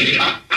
Thank.